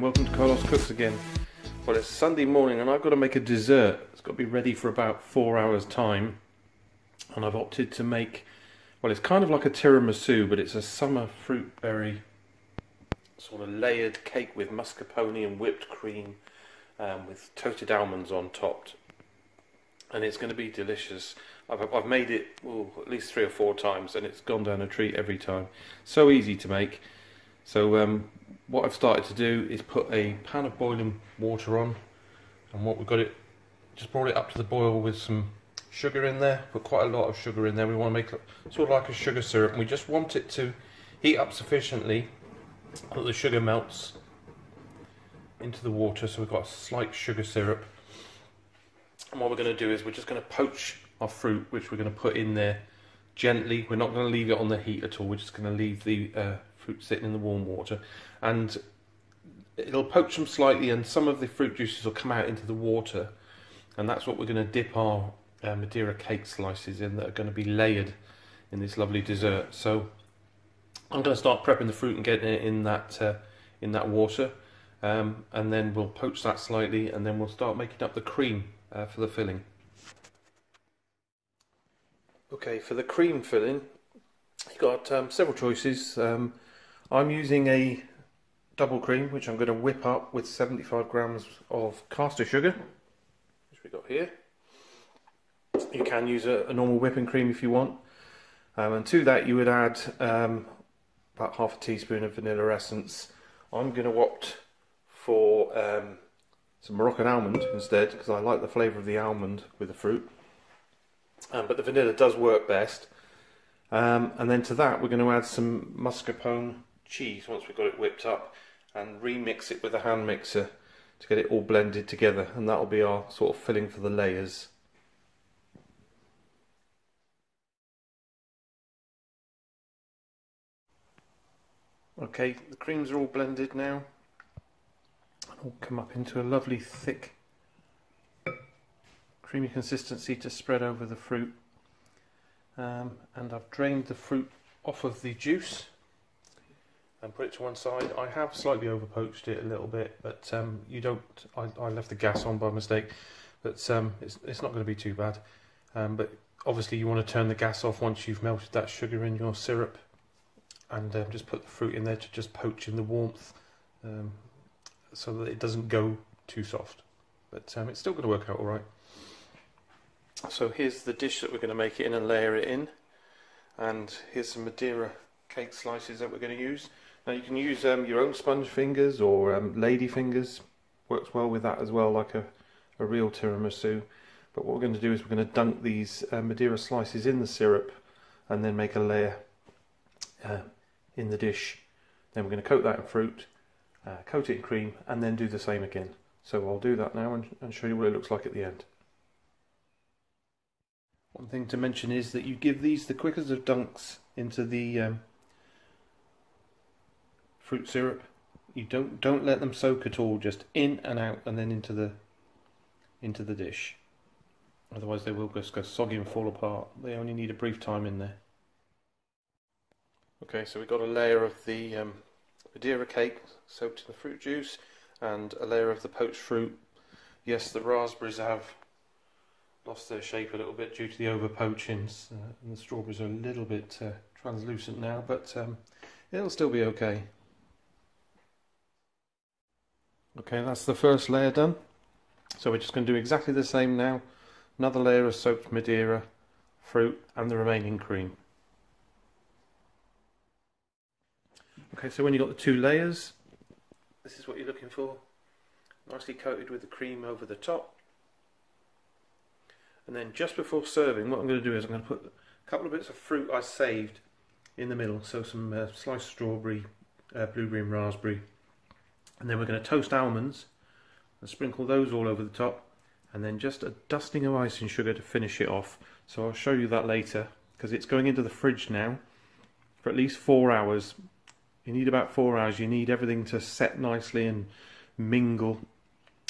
Welcome to Carlos Cooks again. Well, it's Sunday morning and I've got to make a dessert. It's got to be ready for about four hours' time. And I've opted to make, well, it's kind of like a tiramisu, but it's a summer fruit berry sort of layered cake with mascarpone and whipped cream um, with toasted almonds on top. And it's going to be delicious. I've, I've made it ooh, at least three or four times and it's gone down a treat every time. So easy to make. So um, what I've started to do is put a pan of boiling water on and what we've got it just brought it up to the boil with some sugar in there. Put quite a lot of sugar in there. We want to make it sort of like a sugar syrup and we just want it to heat up sufficiently that the sugar melts into the water so we've got a slight sugar syrup. And what we're going to do is we're just going to poach our fruit which we're going to put in there gently. We're not going to leave it on the heat at all. We're just going to leave the uh, fruit sitting in the warm water and it'll poach them slightly and some of the fruit juices will come out into the water and that's what we're going to dip our uh, Madeira cake slices in that are going to be layered in this lovely dessert. So I'm going to start prepping the fruit and getting it in that uh, in that water um, and then we'll poach that slightly and then we'll start making up the cream uh, for the filling. Okay for the cream filling you've got um, several choices. Um, I'm using a double cream which I'm going to whip up with 75 grams of caster sugar which we got here. You can use a, a normal whipping cream if you want. Um, and to that you would add um, about half a teaspoon of vanilla essence. I'm going to opt for um, some Moroccan almond instead because I like the flavour of the almond with the fruit. Um, but the vanilla does work best. Um, and then to that we're going to add some mascarpone cheese once we've got it whipped up and remix it with a hand mixer to get it all blended together and that'll be our sort of filling for the layers. Okay, the creams are all blended now. And all come up into a lovely thick creamy consistency to spread over the fruit. Um, and I've drained the fruit off of the juice and put it to one side. I have slightly over poached it a little bit, but um, you don't. I, I, left the gas on by mistake, but um, it's it's not going to be too bad. Um, but obviously, you want to turn the gas off once you've melted that sugar in your syrup, and um, just put the fruit in there to just poach in the warmth, um, so that it doesn't go too soft. But um, it's still going to work out all right. So here's the dish that we're going to make it in and layer it in, and here's some Madeira cake slices that we're going to use. Now you can use um, your own sponge fingers or um, lady fingers. Works well with that as well, like a, a real tiramisu. But what we're going to do is we're going to dunk these uh, Madeira slices in the syrup and then make a layer uh, in the dish. Then we're going to coat that in fruit, uh, coat it in cream and then do the same again. So I'll do that now and, and show you what it looks like at the end. One thing to mention is that you give these the quickest of dunks into the um, fruit syrup. You don't don't let them soak at all. Just in and out, and then into the into the dish. Otherwise, they will just go soggy and fall apart. They only need a brief time in there. Okay, so we've got a layer of the um, Madeira cake soaked in the fruit juice, and a layer of the poached fruit. Yes, the raspberries have lost their shape a little bit due to the over poaching, uh, and the strawberries are a little bit uh, translucent now, but um, it'll still be okay. Okay, that's the first layer done. So we're just going to do exactly the same now. Another layer of soaked Madeira, fruit and the remaining cream. Okay, so when you've got the two layers, this is what you're looking for. Nicely coated with the cream over the top. And then just before serving, what I'm going to do is I'm going to put a couple of bits of fruit I saved in the middle. So some uh, sliced strawberry, uh, blueberry and raspberry, and then we're going to toast almonds and sprinkle those all over the top and then just a dusting of icing sugar to finish it off. So I'll show you that later because it's going into the fridge now for at least four hours. You need about four hours. You need everything to set nicely and mingle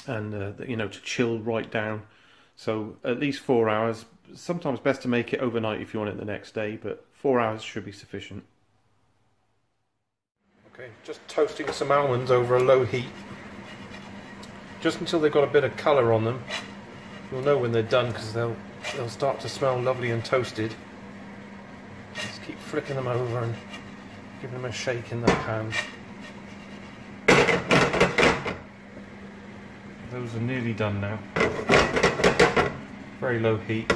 and uh, you know to chill right down. So at least four hours. Sometimes best to make it overnight if you want it the next day but four hours should be sufficient Okay, just toasting some almonds over a low heat just until they've got a bit of colour on them. You'll know when they're done because they'll they'll start to smell lovely and toasted. Just keep flicking them over and giving them a shake in the pan. Those are nearly done now. Very low heat.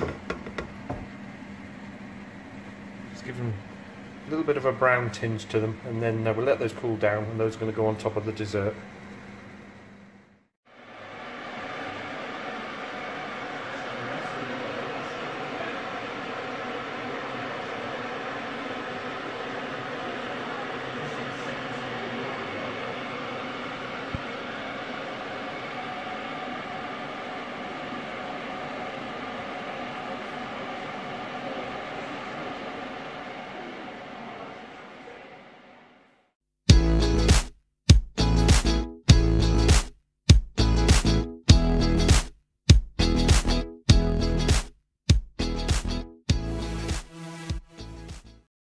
Just give them little bit of a brown tinge to them and then uh, we'll let those cool down and those are going to go on top of the dessert.